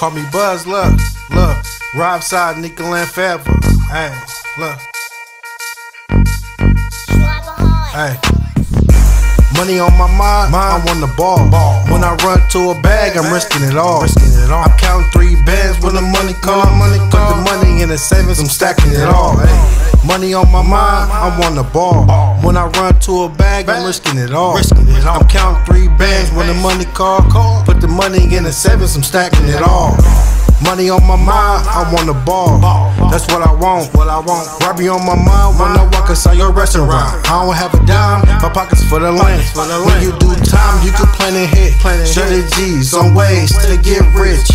Call me Buzz, look, look. Rob side, nickel and forever. Hey, look. Hey. Money on my mind, I want the ball. ball. When I run to a bag, I'm risking it all. Risking it all. I'm counting three bands when the money call. Put the money in the savings, I'm stacking it all. Hey. Money on my mind, I'm on the ball. When I run to a bag, I'm risking it all. I'm counting three bands when the money call. The money in the savings, I'm stacking it all. Money on my mind, I want the ball. That's what I want. What I want. Robbie on my mind when I walk inside your restaurant. I don't have a dime, my pockets for the lane. When you do time, you can plan and hit. Strategies on ways to get rich.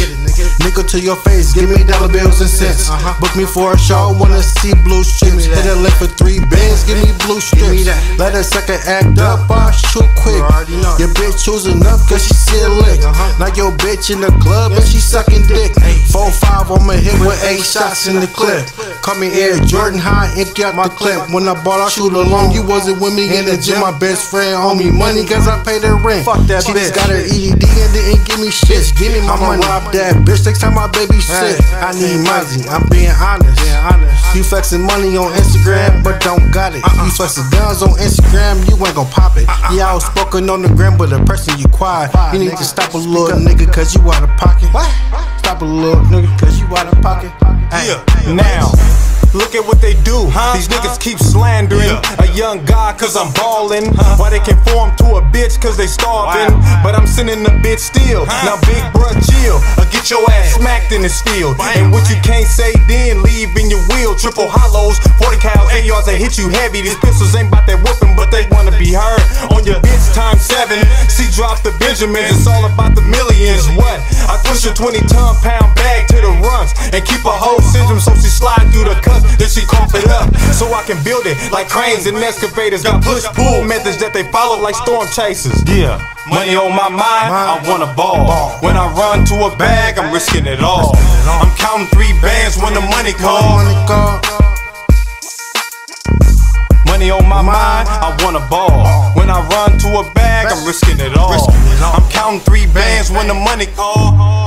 Nickel to your face, give me dollar bills and cents. Book me for a show, wanna see blue strips. Hit a lift for three bands, give me blue strips. Let a sucker act up, I shoot quick. Your bitch choosing up cause she see a lick. Now your bitch in the club and she sucking dick. Four five I'ma hit with eight shots in the clip. Call me Air Jordan High, empty out the clip. When I bought, I shoot alone. You wasn't with me in the gym. My best friend owe me money cause I paid her rent. Fuck that she bitch. just got her EDD and didn't give me shit. Give me my money. I'ma rob that bitch next time my I babysit. I need Mozzie, I'm being honest. You flexing money on Instagram, but don't got it. Uh-uh. You flexing guns on Instagram, you ain't gon' pop it. Uh-uh. Yeah, I was spoken on the gram, but the person you quiet. You need to stop a little nigga, cause you out of pocket. Stop a little nigga, cause you out of pocket. Yeah, now. Look at what they do. Huh? These niggas keep slandering a young guy cause I'm ballin'. Why they conform to a bitch cause they starving. But I'm sending the bitch still. Now big bruh chill. Or get your ass smacked in this field. And what you can't say then, leave in your wheel. Triple hollows, 40 cal ARs that hit you heavy. These pistols ain't about that whooping, but they wanna be heard. On your bitch time seven. she drop the Benjamins. It's all about the millions. What? I push a 20 ton pound bag so I can build it like cranes and excavators. Got push pull methods that they follow like storm chasers. Yeah, money on my mind, I want a ball. When I run to a bag, I'm risking it all. I'm counting three bands when the money call. Money call. Money on my mind, I want a ball. When I run to a bag, I'm risking it all. I'm counting three bands when the money call.